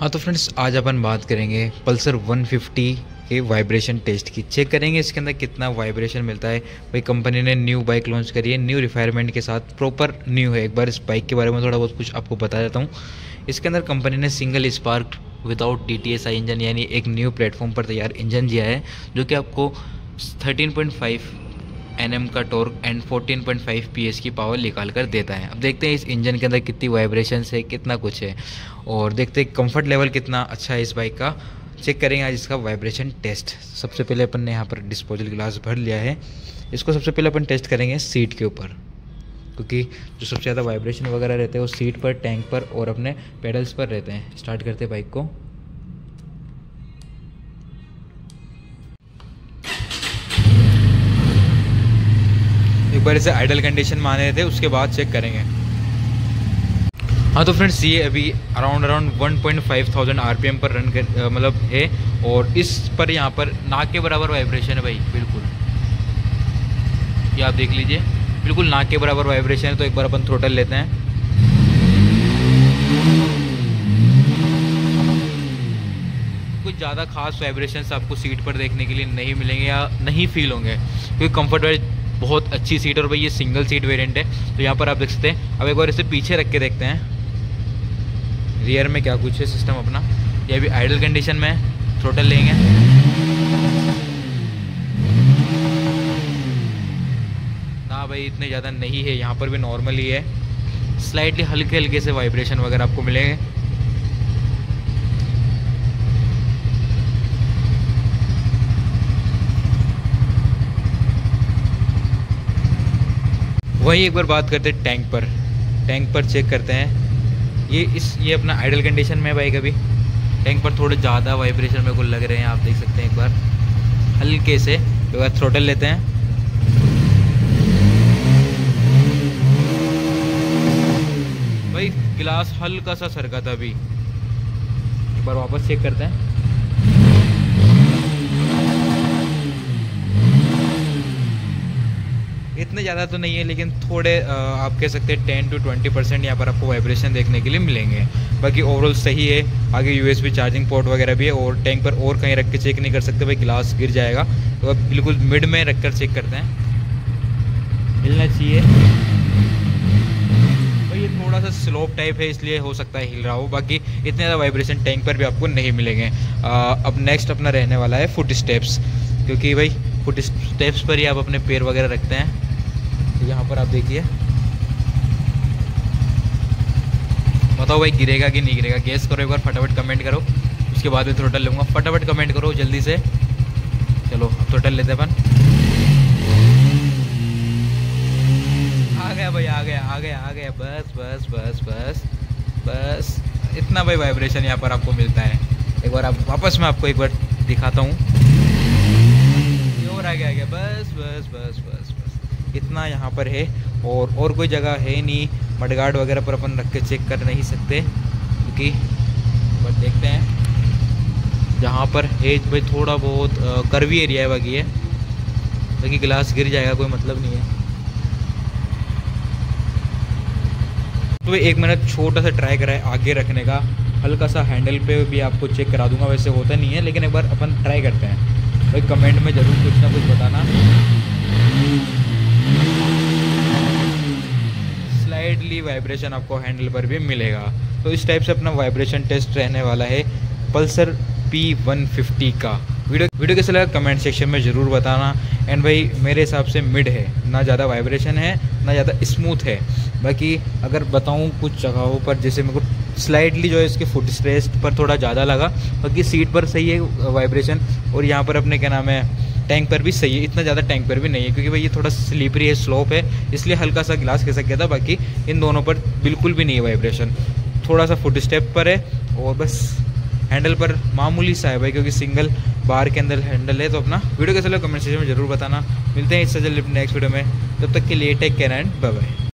हाँ तो फ्रेंड्स आज अपन बात करेंगे पल्सर 150 के वाइब्रेशन टेस्ट की। चेक करेंगे इसके अंदर कितना वाइब्रेशन मिलता है। भाई कंपनी ने न्यू बाइक लॉन्च करी है न्यू रिफायरमेंट के साथ प्रॉपर न्यू है। एक बार इस बाइक के बारे में थोड़ा बहुत कुछ आपको बता देता हूँ। इसके अंदर कंपनी ने single spark without D T S I engine यानी एक न्यू प्लेटफॉर्म पर तैयार इंजन दिया है, जो कि आपको 13.5 एनएम का टॉर्क एंड 14.5 पीएस की पावर निकाल कर देता है। अब देखते हैं इस इंजन के अंदर कितनी वाइब्रेशन है, कितना कुछ है। और देखते हैं कंफर्ट लेवल कितना अच्छा है इस बाइक का। चेक करेंगे आज इसका वाइब्रेशन टेस्ट सबसे पहले अपन ने यहाँ पर डिस्पोजल ग्लास भर लिया है। इसको सबसे पहले अपन टेस्ट करेंगे सीट के ऊपर। क्योंकि जो सबसे ज़्यादा वाइब्रेशन वगैरह रहते हैं, वो सीट पर टैंक पर और अपने पेडल्स पर रहते हैं। स्टार्ट करते बाइक को। एक बार इसे आइडल कंडीशन में आने थे, उसके बाद चेक करेंगे। हाँ तो फ्रेंड्स ये अभी अराउंड अराउंड 1.5 थाउज़ेंड आर पर रन कर मतलब है, और इस पर यहाँ पर नाक के बराबर वाइब्रेशन है भाई, बिल्कुल। ये आप देख लीजिए, बिल्कुल नाक के बराबर वाइब्रेशन है तो एक बार अपन थ्रोटल लेते हैं। कुछ ज़्यादा खास वाइब्रेशन आपको सीट पर देखने के लिए नहीं मिलेंगे या नहीं फील होंगे, क्योंकि कंफर्ट बहुत अच्छी सीट और भाई ये सिंगल सीट वेरिएंट है। तो यहाँ पर आप देख सकते हैं। अब एक बार इसे पीछे रख के देखते हैं। रियर में क्या कुछ है सिस्टम अपना? ये अभी आइडल कंडीशन में है। थ्रोटल लेंगे। ना भाई, इतने ज़्यादा नहीं है। यहाँ पर भी नॉर्मल ही है। स्लाइटली हल्के हल्के से वाइब्रेशन वगैरह आपको मिलेंगे। वहीं एक बार बात करते हैं टैंक पर। टैंक पर चेक करते हैं। ये इस, ये अपना आइडल कंडीशन में बाइक अभी टैंक पर थोड़े ज़्यादा वाइब्रेशन मेरे को लग रहे हैं, आप देख सकते हैं एक बार। हल्के से, एक बार थ्रोटल लेते हैं। भाई गिलास हल्का सा सरका था अभी। एक बार वापस चेक करते हैं। इतने ज़्यादा तो नहीं है, लेकिन थोड़े आप कह सकते हैं टेन टू ट्वेंटी परसेंट यहाँ पर आपको वाइब्रेशन देखने के लिए मिलेंगे। बाकी ओवरऑल सही है, आगे यूएसबी चार्जिंग पोर्ट वगैरह भी है, और टैंक पर और कहीं रख के चेक नहीं कर सकते, भाई गिलास गिर जाएगा। तो अब बिल्कुल मिड में रख कर चेक करते हैं। हिलना चाहिए। ये थोड़ा सा स्लोप टाइप है, इसलिए हो सकता है हिल रहा हो। बाकी इतने ज़्यादा वाइब्रेशन टैंक पर भी आपको नहीं मिलेंगे। अब नेक्स्ट अपना रहने वाला है फुट स्टेप्स क्योंकि भाई फुट स्टेप्स पर ही आप अपने पैर वगैरह रखते हैं। यहाँ पर आप देखिए। बताओ भाई, गिरेगा कि नहीं गिरेगा? गैस करो एक बार, फटाफट कमेंट करो। उसके बाद में थ्रोटल लूँगा। फटाफट कमेंट करो, जल्दी से। चलो थ्रोटल लेते अपन। आ गया भाई, आ गया आ गया आ गया। बस बस बस बस बस। इतना भाई वाइब्रेशन यहाँ पर आपको मिलता है। एक बार आप वापस मैं आपको एक बार दिखाता हूँ। और आ गया आ गया बस बस बस बस। इतना यहाँ पर है और और कोई जगह है नहीं, मडगार्ड वगैरह पर अपन रख के चेक कर नहीं सकते, क्योंकि बट देखते हैं। जहाँ पर है भाई थोड़ा बहुत करवी एरिया है बाकी है। बाकी गिलास गिर जाएगा, कोई मतलब नहीं है। तो एक मिनट छोटा सा ट्राई कराए आगे रखने का। हल्का सा हैंडल पे भी आपको चेक करा दूँगा, वैसे होता नहीं है, लेकिन एक बार अपन ट्राई करते हैं। भाई कमेंट में ज़रूर कुछ ना कुछ बताना। स्लाइडली वाइब्रेशन आपको हैंडल पर भी मिलेगा। तो इस टाइप से अपना वाइब्रेशन टेस्ट रहने वाला है पल्सर P150 का। वीडियो वीडियो कैसे लगा? कमेंट सेक्शन में ज़रूर बताना। एंड भाई, मेरे हिसाब से मिड है। ना ज़्यादा वाइब्रेशन है, ना ज़्यादा स्मूथ है। बाकी अगर बताऊँ कुछ जगहों पर, जैसे मेरे को स्लाइडली जो है इसके फुट स्ट्रेस्ट पर थोड़ा ज़्यादा लगा। बाकी सीट पर सही है वाइब्रेशन और यहाँ पर अपने, क्या नाम है टैंक पर भी सही है, इतना ज़्यादा टैंक पर भी नहीं है, क्योंकि भाई ये थोड़ा स्लीपरी है स्लोप है, इसलिए हल्का सा गिलास खिसक गया था, बाकी इन दोनों पर बिल्कुल भी नहीं है वाइब्रेशन थोड़ा सा फुट स्टेप पर है और बस हैंडल पर मामूली सा है भाई, क्योंकि सिंगल बार के अंदर हैंडल है तो अपना वीडियो कैसे लगा कमेंट सेक्शन में ज़रूर बताना। मिलते हैं इससे जल्दी नेक्स्ट वीडियो में। तब तक के लिए take care and bye bye